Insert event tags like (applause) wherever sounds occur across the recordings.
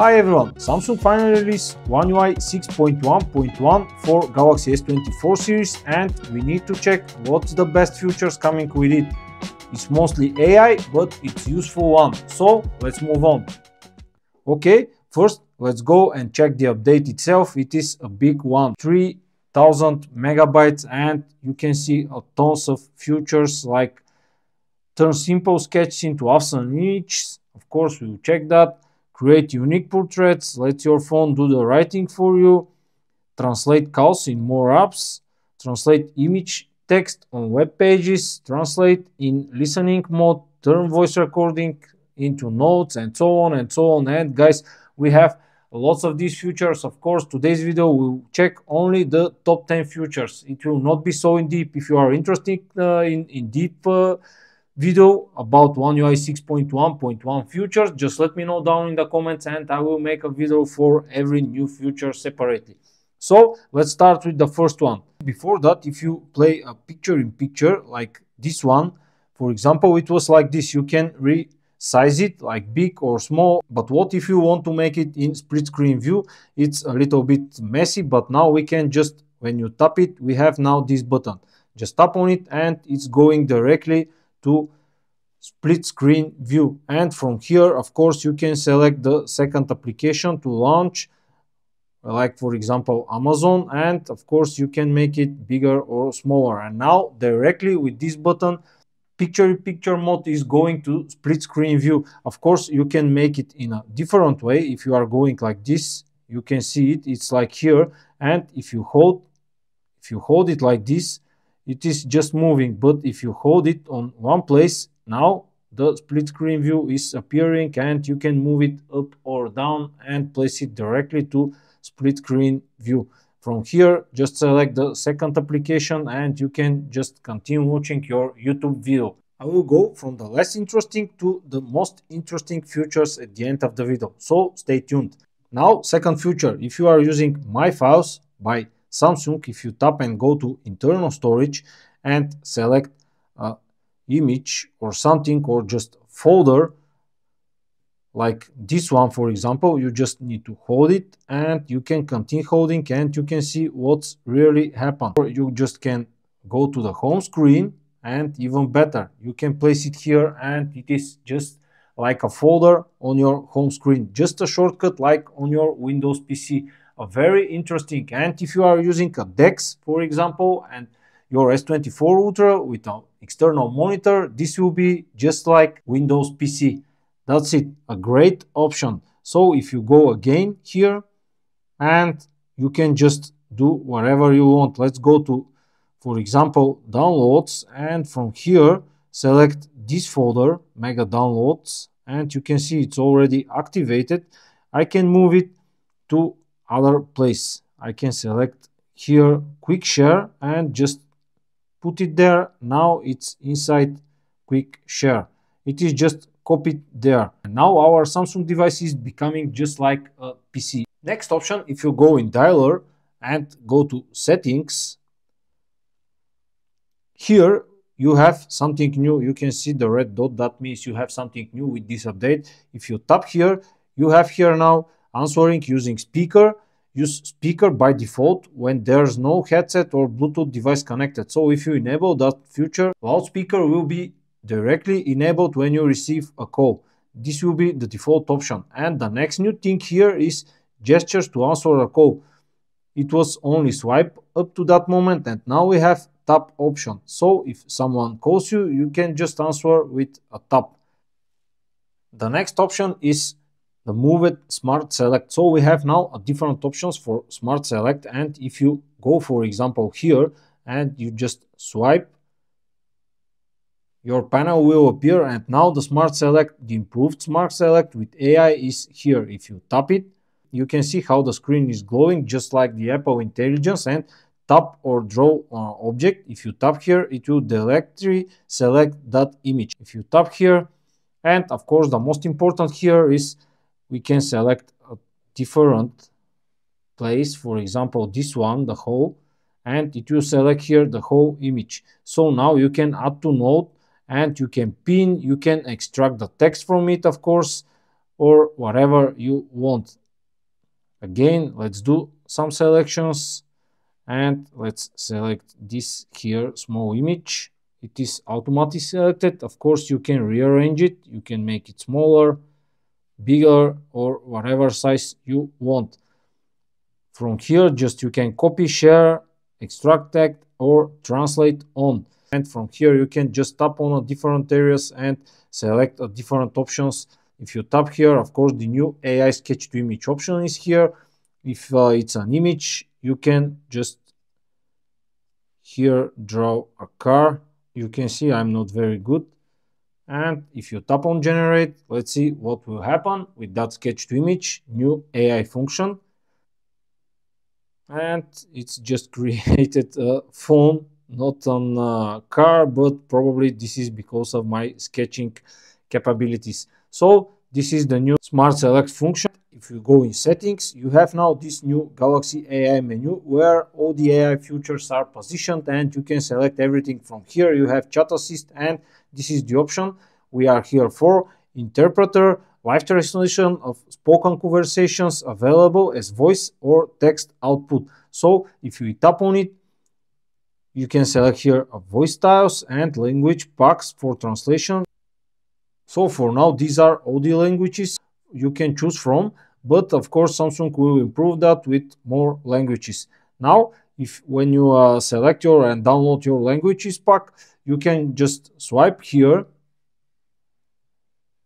Hi everyone, Samsung finally released One UI 6.1.1 for Galaxy S24 series and we need to check what's the best features coming with it. It's mostly AI, but it's useful one. So let's move on. Okay, first let's go and check the update itself. It is a big one, 3000 megabytes and you can see a tons of features like turn simple sketches into awesome images. Of course, we'll check that create unique portraits, let your phone do the writing for you, translate calls in more apps, translate image text on web pages, translate in listening mode, turn voice recording into notes and so on and so on. And guys, we have lots of these features. Of course, today's video will check only the top 10 features. It will not be so in deep. If you are interested uh, in, in deep uh, video about One UI 6.1.1 features, just let me know down in the comments and I will make a video for every new feature separately. So let's start with the first one. Before that, if you play a picture in picture like this one, for example, it was like this. You can resize it like big or small. But what if you want to make it in split screen view? It's a little bit messy, but now we can just, when you tap it, we have now this button. Just tap on it and it's going directly to split screen view. And from here of course you can select the second application to launch like for example Amazon. And of course you can make it bigger or smaller. And now directly with this button picture picture mode is going to split screen view. Of course you can make it in a different way. If you are going like this you can see it. It's like here. And if you hold if you hold it like this it is just moving but if you hold it on one place now the split screen view is appearing and you can move it up or down and place it directly to split screen view. From here just select the second application and you can just continue watching your youtube video. I will go from the less interesting to the most interesting features at the end of the video so stay tuned. Now second feature. If you are using my files by Samsung, if you tap and go to internal storage and select a image or something or just folder like this one for example you just need to hold it and you can continue holding and you can see what's really happened. Or you just can go to the home screen and even better you can place it here and it is just like a folder on your home screen. Just a shortcut like on your windows pc a very interesting and if you are using a DeX for example and your S24 Ultra with an external monitor this will be just like Windows PC that's it a great option. So if you go again here and you can just do whatever you want. Let's go to for example downloads and from here select this folder mega downloads and you can see it's already activated. I can move it to other place. I can select here quick share and just put it there. Now it's inside quick share. It is just copied there. And now our Samsung device is becoming just like a PC next option if you go in dialer and go to settings here you have something new. You can see the red dot. That means you have something new with this update. If you tap here you have here now answering using speaker. Use speaker by default when there's no headset or bluetooth device connected. So if you enable that feature loudspeaker will be directly enabled when you receive a call. This will be the default option. And the next new thing here is gestures to answer a call. It was only swipe up to that moment and now we have tap option. So if someone calls you you can just answer with a tap. The next option is the move it smart select. So we have now different options for smart select. And if you go for example here and you just swipe your panel will appear. And now the smart select the improved smart select with ai is here. If you tap it you can see how the screen is glowing just like the apple intelligence. And tap or draw uh, object. If you tap here it will directly select that image. If you tap here and of course the most important here is we can select a different place for example this one the whole and it will select here the whole image so now you can add to note and you can pin you can extract the text from it of course or whatever you want. Again, let's do some selections and let's select this here small image. It is automatically selected. Of course, you can rearrange it. You can make it smaller, bigger, or whatever size you want. From here, just you can copy, share, extract text, or translate on. And from here, you can just tap on different areas and select different options if you tap here, of course, the new AI sketch to image option is here. If uh, it's an image, you can just here draw a car. You can see I'm not very good. And if you tap on generate, let's see what will happen with that sketch to image, new AI function. And it's just (laughs) created a phone, not on a uh, car, but probably this is because of my sketching capabilities. So this is the new Smart Select function. If you go in settings, you have now this new Galaxy AI menu where all the AI features are positioned and you can select everything from here. You have chat assist and this is the option we are here for. Interpreter, live translation of spoken conversations available as voice or text output. So if you tap on it, you can select here a voice styles and language packs for translation. So for now, these are all the languages you can choose from, but of course Samsung will improve that with more languages. Now, if when you uh, select your and download your languages pack, you can just swipe here,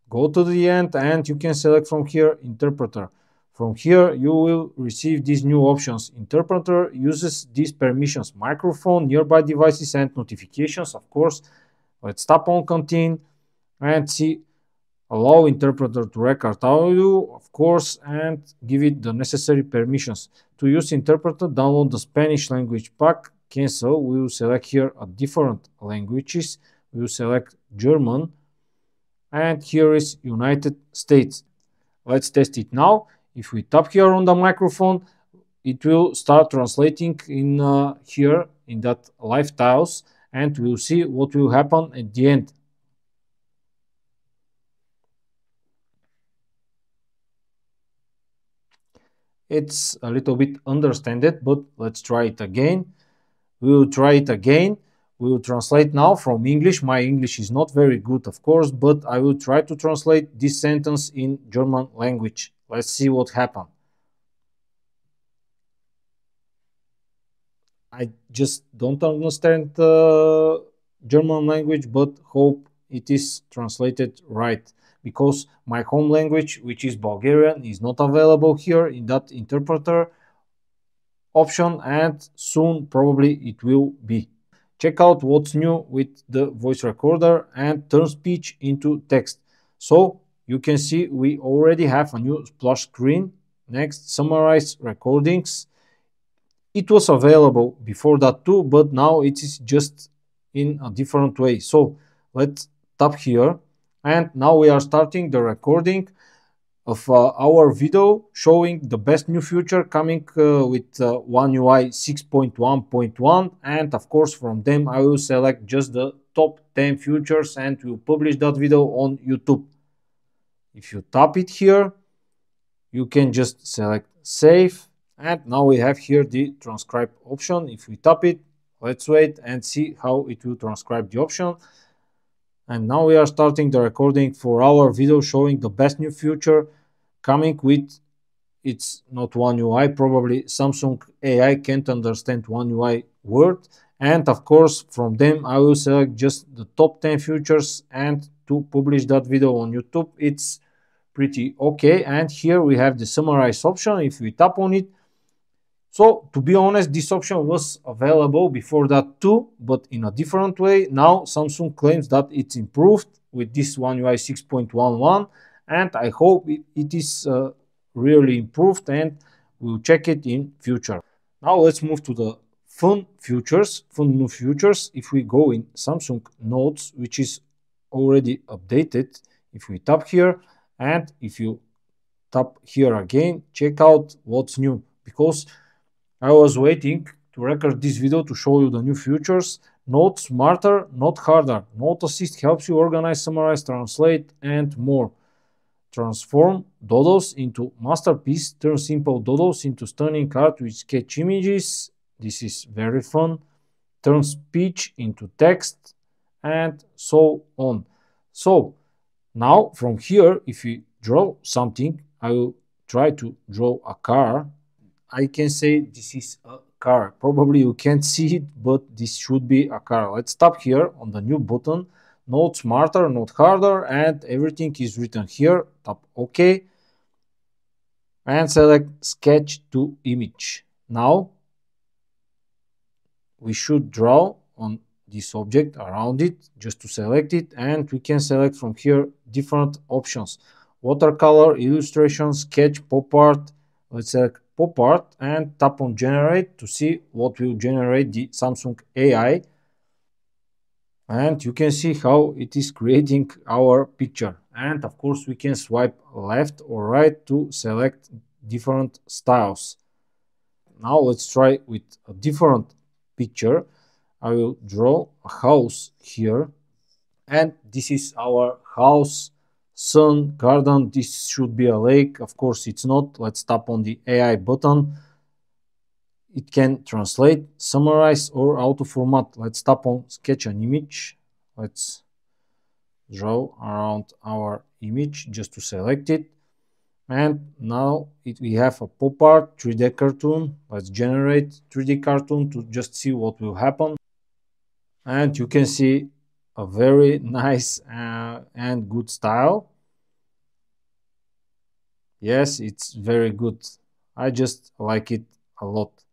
go to the end and you can select from here interpreter. From here, you will receive these new options. Interpreter uses these permissions, microphone, nearby devices and notifications, of course. Let's tap on continue and see allow interpreter to record audio of course and give it the necessary permissions to use interpreter download the spanish language pack cancel we will select here a different languages. We will select german. And here is united states. Let's test it now. If we tap here on the microphone it will start translating in uh, here in that live tiles and we'll see what will happen at the end. It's a little bit understanded but let's try it again we will try it again. We will translate now from english. My english is not very good of course but i will try to translate this sentence in german language. Let's see what happened. I just don't understand the german language but hope it is translated right because my home language, which is Bulgarian, is not available here in that interpreter option and soon probably it will be. Check out what's new with the voice recorder and turn speech into text. So you can see we already have a new splash screen. Next, summarize recordings. It was available before that too, but now it is just in a different way. So let's tap here and now we are starting the recording of uh, our video showing the best new feature coming uh, with uh, One UI 6.1.1 and of course from them I will select just the top 10 features and will publish that video on YouTube. If you tap it here you can just select save and now we have here the transcribe option. If we tap it let's wait and see how it will transcribe the option and now we are starting the recording for our video showing the best new feature coming with it's not one UI probably Samsung AI can't understand one UI word. And of course from them I will select just the top 10 features and to publish that video on YouTube. It's pretty okay. And here we have the summarize option. If we tap on it so to be honest, this option was available before that too, but in a different way. Now Samsung claims that it's improved with this One UI 6.11 and I hope it, it is uh, really improved and we'll check it in future. Now let's move to the fun futures, fun new futures. If we go in Samsung Notes, which is already updated, if we tap here and if you tap here again, check out what's new because I was waiting to record this video to show you the new features. Note smarter, not harder. Note Assist helps you organize, summarize, translate, and more. transform doodles into masterpiece, turn simple doodles into stunning art with sketch images. This is very fun. Turn speech into text and so on. So now from here, if we draw something, I will try to draw a car. I can say this is a car. Probably you can't see it, but this should be a car. Let's tap here on the new button not smarter, not harder, and everything is written here. Tap OK and select sketch to image. Now we should draw on this object around it just to select it and we can select from here different options watercolor illustration sketch pop art let's select pop art and tap on generate to see what will generate the samsung ai and you can see how it is creating our picture. And of course we can swipe left or right to select different styles. Now let's try with a different picture. I will draw a house here. And this is our house sun garden this should be a lake of course it's not let's tap on the ai button it can translate, summarize, or auto format. Let's tap on sketch an image. Let's draw around our image just to select it. And now it, we have a pop art 3D cartoon. Let's generate 3D cartoon to just see what will happen. And you can see a very nice uh, and good style. Yes, it's very good. I just like it a lot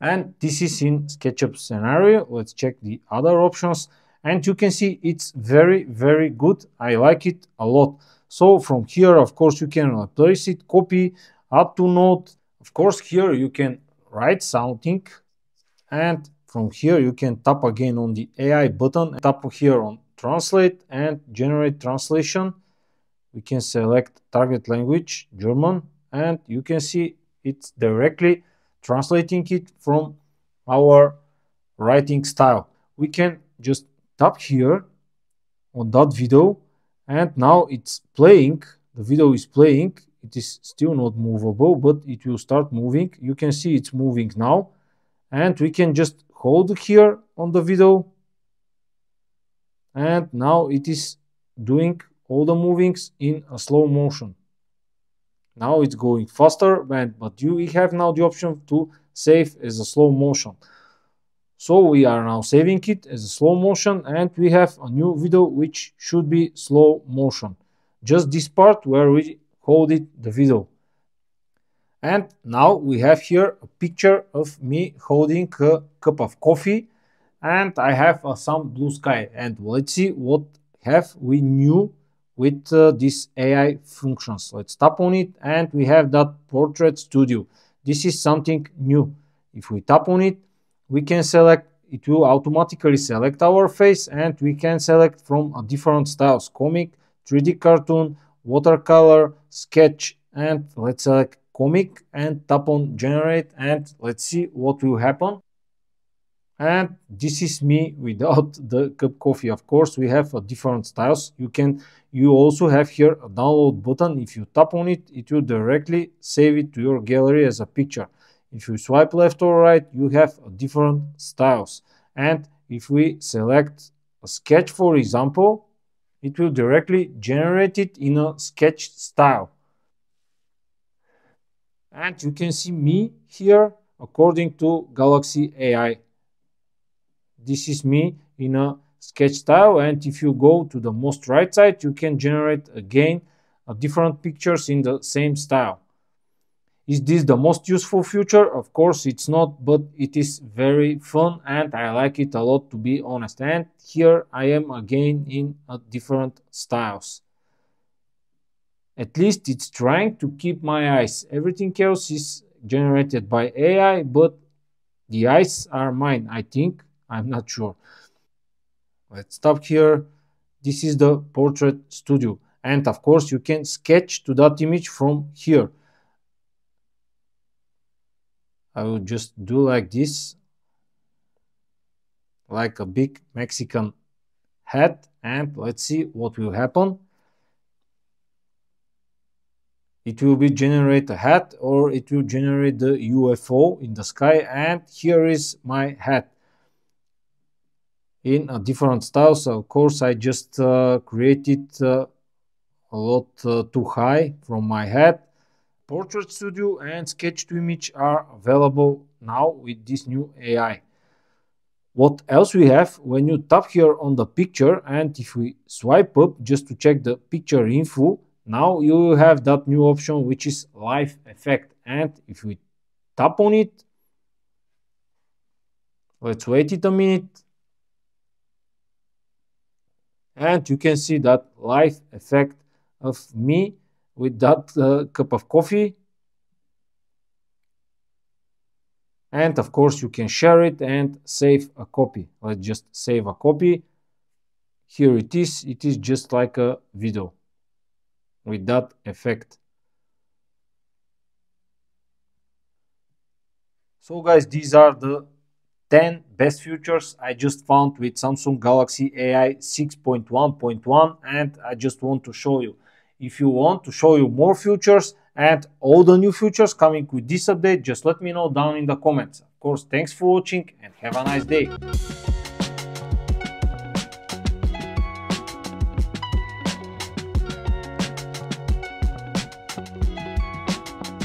and this is in SketchUp scenario. Let's check the other options and you can see it's very, very good. I like it a lot. So from here, of course, you can replace it, copy, add to note. Of course, here you can write something and from here you can tap again on the AI button, tap here on translate and generate translation. We can select target language, German, and you can see it's directly translating it from our writing style. We can just tap here on that video and now it's playing. The video is playing. It is still not movable, but it will start moving. You can see it's moving now. And we can just hold here on the video. And now it is doing all the movings in a slow motion. Now it's going faster, but you we have now the option to save as a slow motion. So we are now saving it as a slow motion and we have a new video which should be slow motion. Just this part where we hold it the video. And now we have here a picture of me holding a cup of coffee and I have uh, some blue sky and let's see what have we new with uh, these AI functions. Let's tap on it and we have that portrait studio. This is something new. If we tap on it, we can select, it will automatically select our face and we can select from different styles, comic, 3D cartoon, watercolor, sketch, and let's select comic and tap on generate and let's see what will happen. And this is me without (laughs) the cup coffee. Of course we have a different styles. You can you also have here a download button. If you tap on it it will directly save it to your gallery as a picture. If you swipe left or right you have different styles. And if we select a sketch for example it will directly generate it in a sketch style and you can see me here according to galaxy ai this is me in a sketch style and if you go to the most right side you can generate again different pictures in the same style. Is this the most useful feature? Of course it's not but it is very fun and i like it a lot to be honest. And here i am again in different styles at least it's trying to keep my eyes everything else is generated by ai but the eyes are mine i think I'm not sure. Let's stop here. This is the portrait studio. And of course, you can sketch to that image from here. I will just do like this, like a big Mexican hat. And let's see what will happen. It will be generate a hat or it will generate the UFO in the sky. And here is my hat. In a different style. So of course I just uh, created uh, a lot uh, too high from my hat. Portrait Studio and Sketch to Image are available now with this new AI what else we have? When you tap here on the picture and if we swipe up just to check the picture info now you have that new option which is live effect. And if we tap on it let's wait it a minute. And you can see that live effect of me with that uh, cup of coffee. And of course you can share it and save a copy. Let's just save a copy. Here it is. It is just like a video with that effect. So guys, these are the 10 best features I just found with Samsung Galaxy AI 6.1.1 and I just want to show you. If you want to show you more features and all the new features coming with this update, just let me know down in the comments. Of course, thanks for watching and have a nice day.